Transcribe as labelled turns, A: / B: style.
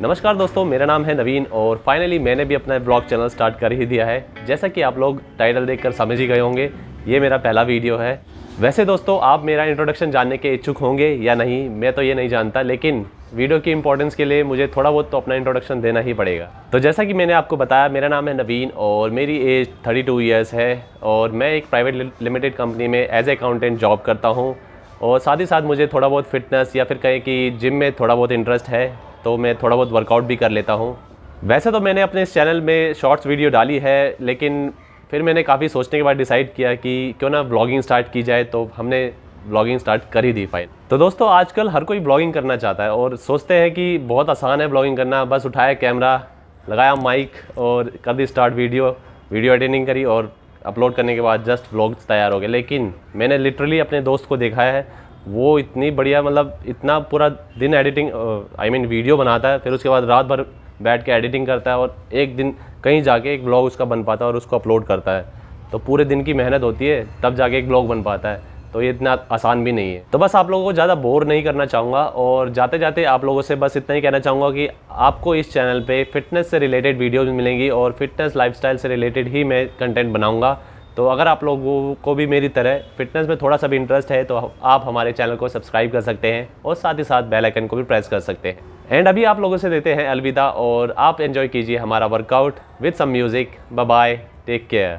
A: नमस्कार दोस्तों, मेरा नाम है नवीन और फाइनली मैंने भी अपना ब्लॉग चैनल स्टार्ट कर ही दिया है। जैसा कि आप लोग टाइटल देखकर समझ ही गए होंगे, ये मेरा पहला वीडियो है। वैसे दोस्तों, आप मेरा इंट्रोडक्शन जानने के इच्छुक होंगे या नहीं, मैं तो ये नहीं जानता, लेकिन वीडियो की इंपॉर्टेंस के लिए मुझे थोड़ा बहुत तो अपना इंट्रोडक्शन देना ही पड़ेगा। तो जैसा कि मैंने आपको बताया, मेरा नाम है नवीन और मेरी एज 32 टू ईयर्स है और मैं एक प्राइवेट लिमिटेड कंपनी में एज ए अकाउंटेंट जॉब करता हूँ। और साथ ही साथ मुझे थोड़ा बहुत फिटनेस या फिर कहें कि जिम में थोड़ा बहुत इंटरेस्ट है। तो मैं थोड़ा बहुत वर्कआउट भी कर लेता हूँ। वैसे तो मैंने अपने इस चैनल में शॉर्ट्स वीडियो डाली है, लेकिन फिर मैंने काफ़ी सोचने के बाद डिसाइड किया कि क्यों ना ब्लॉगिंग स्टार्ट की जाए तो हमने ब्लॉगिंग स्टार्ट कर ही दी फाइन तो दोस्तों, आजकल हर कोई ब्लॉगिंग करना चाहता है और सोचते हैं कि बहुत आसान है ब्लॉगिंग करना। बस उठाया कैमरा लगाया माइक और कर दी स्टार्ट वीडियो वीडियो एडिटिंग करी और अपलोड करने के बाद जस्ट ब्लॉग तैयार हो गए। लेकिन मैंने लिटरली अपने दोस्त को देखा है वो इतनी बढ़िया मतलब इतना पूरा दिन एडिटिंग आई मीन वीडियो बनाता है, फिर उसके बाद रात भर बैठ के एडिटिंग करता है और एक दिन कहीं जाके एक ब्लॉग उसका बन पाता है और उसको अपलोड करता है। तो पूरे दिन की मेहनत होती है, तब जाके एक ब्लॉग बन पाता है। तो ये इतना आसान भी नहीं है। तो बस आप लोगों को ज़्यादा बोर नहीं करना चाहूँगा और जाते जाते आप लोगों से बस इतना ही कहना चाहूँगा कि आपको इस चैनल पे फिटनेस से रिलेटेड वीडियोज़ मिलेंगी और फिटनेस लाइफस्टाइल से रिलेटेड ही मैं कंटेंट बनाऊँगा। तो अगर आप लोगों को भी मेरी तरह फिटनेस में थोड़ा सा भी इंटरेस्ट है तो आप हमारे चैनल को सब्सक्राइब कर सकते हैं और साथ ही साथ बेल आइकन को भी प्रेस कर सकते हैं। एंड अभी आप लोगों से देते हैं अलविदा और आप एंजॉय कीजिए हमारा workout with some music bye take care